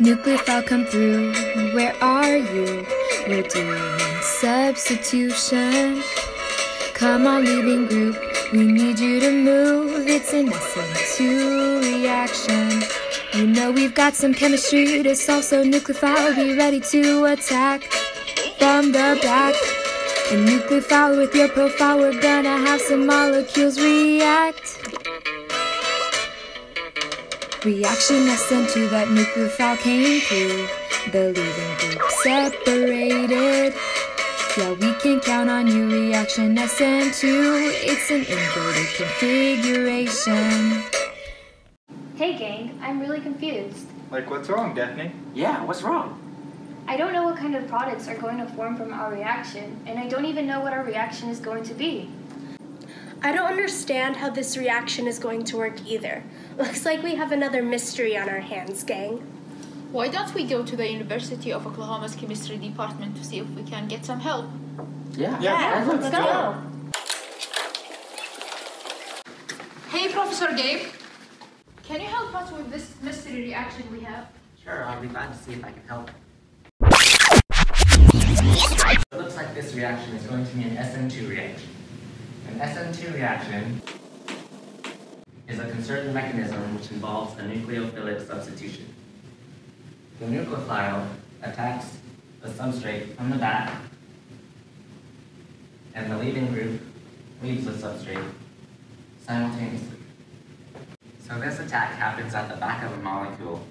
Nucleophile come through, where are you? We're doing substitution. Come on, leaving group, we need you to move. It's an SN2 reaction. You know we've got some chemistry to solve, so nucleophile, be ready to attack from the back. And nucleophile with your profile, we're gonna have some molecules react. Reaction SN2 that nucleophile came through. The leaving group separated. Yeah, we can count on you. Reaction SN2. It's an inverted configuration. Hey gang, I'm really confused. Like, what's wrong, Daphne? Yeah, what's wrong? I don't know what kind of products are going to form from our reaction, and I don't even know what our reaction is going to be. I don't understand how this reaction is going to work either. Looks like we have another mystery on our hands, gang. Why don't we go to the University of Oklahoma's chemistry department to see if we can get some help? Yeah. Yeah, let's, let's go. Hey, Professor Gabe. Can you help us with this mystery reaction we have? Sure, I'll be glad to see if I can help. It looks like this reaction is going to be an SN2 reaction. An SN2 reaction is a concerted mechanism which involves a nucleophilic substitution. The nucleophile attacks the substrate from the back, and the leaving group leaves the substrate simultaneously. So this attack happens at the back of a molecule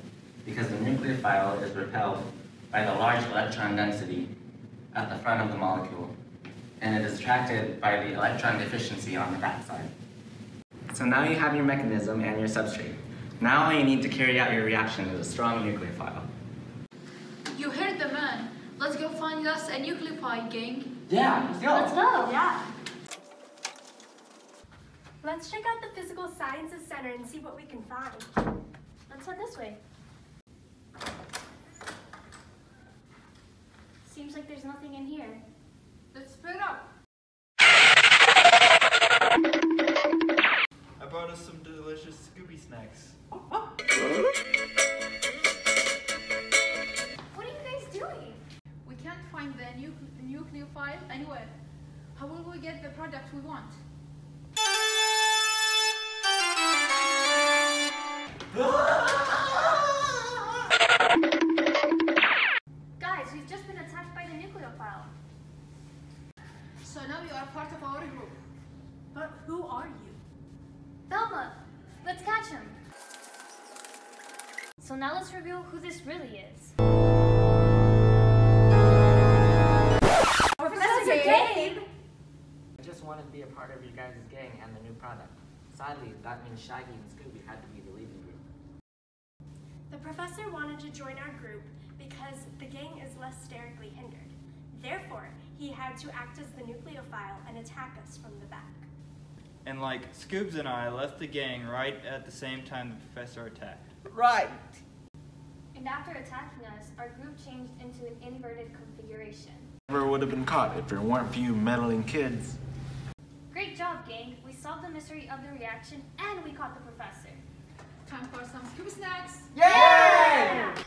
because the nucleophile is repelled by the large electron density at the front of the molecule, and it is attracted by the electron deficiency on the backside. So now you have your mechanism and your substrate. Now all you need to carry out your reaction is a strong nucleophile. You heard the man. Let's go find us a nucleophile, gang. Yeah, let's go. Let's go. Yeah. Let's check out the Physical Sciences Center and see what we can find. Let's head this way. Seems like there's nothing in here. Let's split up. I brought us some delicious Scooby snacks. Find the nu- nucleophile anywhere. How will we get the product we want? Guys, we've just been attacked by the nucleophile. So now you are part of our group. But who are you? Velma, let's catch him. So now let's reveal who this really is. Wanted to be a part of your guys' gang and the new product. Sadly, that means Shaggy and Scooby had to be the leaving group. The professor wanted to join our group because the gang is less sterically hindered. Therefore, he had to act as the nucleophile and attack us from the back. And like, Scoobs and I left the gang right at the same time the professor attacked. Right! And after attacking us, our group changed into an inverted configuration. Never would have been caught if there weren't for you meddling kids. Gang. We solved the mystery of the reaction and we caught the professor. Time for some Scooby snacks. Yay!